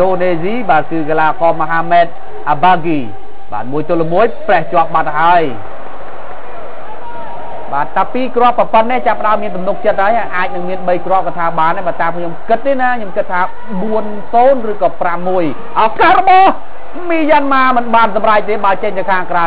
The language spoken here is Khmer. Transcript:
ដូនេស៊ីបាទគឺកីឡាករមហាម៉េតអាបាហ្គីបាទមួយទល់មួយប្រេះជាប់បាត់ហើយបាទតាពីរគ្រាប់ប៉ុណ្ណេះចាប់ដើមមានទំនុកចិត្តហើយអាចនឹងមាន3គ្រាប់ក៏ថាបានដែរបើតាមខ្ញុំគិតទេណាខ្ញុំគិតថា4-0ឬក៏5-1ឱកាសរបស់មីយ៉ាន់ម៉ាមិនបានសម្រេចទេបើចេញទៅខាងក្រៅ